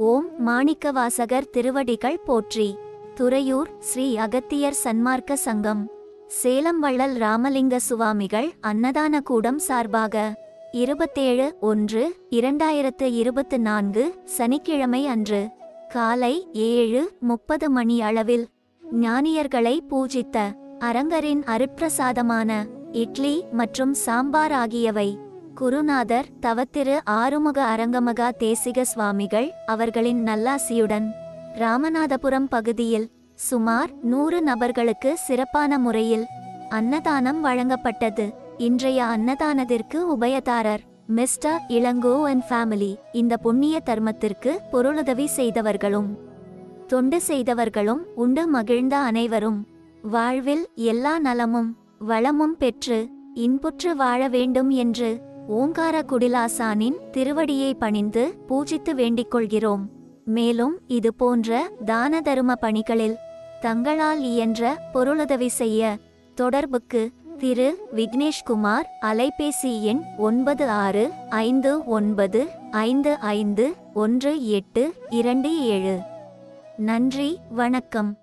ஓம் மாணிக்கவாசகர் திருவடிகள் போற்றி. துறையூர் ஸ்ரீ அகத்தியர் சன்மார்க்க சங்கம். சேலம் வள்ளல் ராமலிங்க சுவாமிகள் அன்னதான கூடம் சார்பாக இருபத்தேழு ஒன்று இரண்டாயிரத்து இருபத்து நான்கு சனிக்கிழமை அன்று காலை ஏழு முப்பது மணி அளவில் ஞானியர்களை பூஜித்த அரங்கரின் அருட்பிரசாதமான இட்லி மற்றும் சாம்பார் ஆகியவை குருநாதர் தவத்திரு ஆறுமுக அரங்கமகா தேசிக சுவாமிகள் அவர்களின் நல்லாசியுடன் ராமநாதபுரம் பகுதியில் சுமார் நூறு நபர்களுக்கு சிறப்பான முறையில் அன்னதானம் வழங்கப்பட்டது. இன்றைய அன்னதானத்திற்கு உபயதாரர் மிஸ்டர் இளங்கோ அண்ட் ஃபேமிலி இந்த புண்ணிய தர்மத்திற்கு பொருளுதவி செய்தவர்களும் தொண்டு செய்தவர்களும் உண்டு மகிழ்ந்த அனைவரும் வாழ்வில் எல்லா நலமும் வளமும் பெற்று இன்புற்று வாழ வேண்டும் என்று ஓங்கார குடிலாசானின் திருவடியை பணிந்து பூஜித்து வேண்டிக் கொள்கிறோம் மேலும் இது போன்ற தான தரும பணிகளில் தங்களால் இயன்ற பொருளுதவி செய்ய தொடர்புக்கு திரு விக்னேஷ்குமார் அலைபேசி எண் ஒன்பது ஆறு ஐந்து ஒன்பது ஐந்து ஐந்து ஒன்று எட்டு இரண்டு ஏழு. நன்றி வணக்கம்.